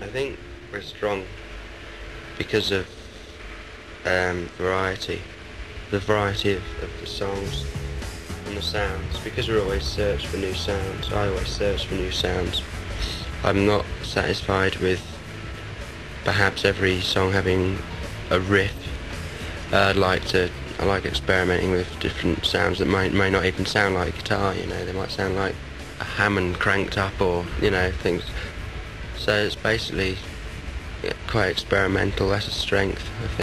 I think we're strong because of um, variety, the variety of, of the songs and the sounds. Because we're always search for new sounds. I always search for new sounds. I'm not satisfied with perhaps every song having a riff. Uh, I'd like to. I like experimenting with different sounds that might may not even sound like guitar. You know, they might sound like a Hammond cranked up, or you know things. So it's basically quite experimental. That's a strength, I think.